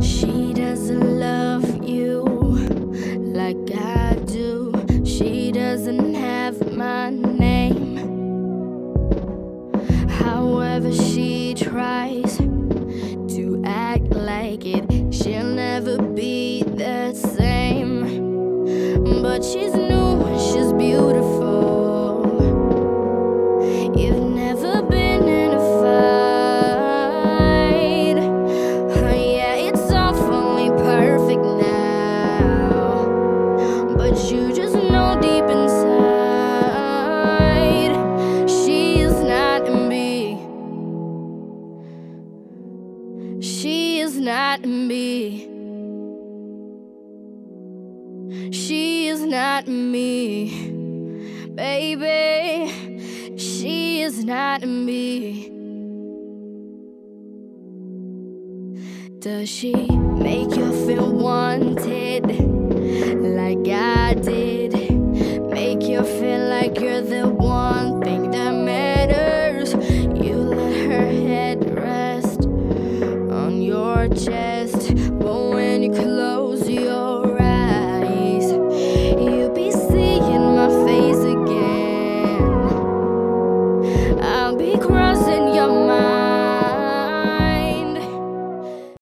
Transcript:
She doesn't love you like I do. She doesn't have my name. However, she tries to act like it, she'll never be the same. But she's She is not me. She is not me, baby. She is not me. Does she make you feel wanted like I did? Make you feel like you're the one thing that matters. Your.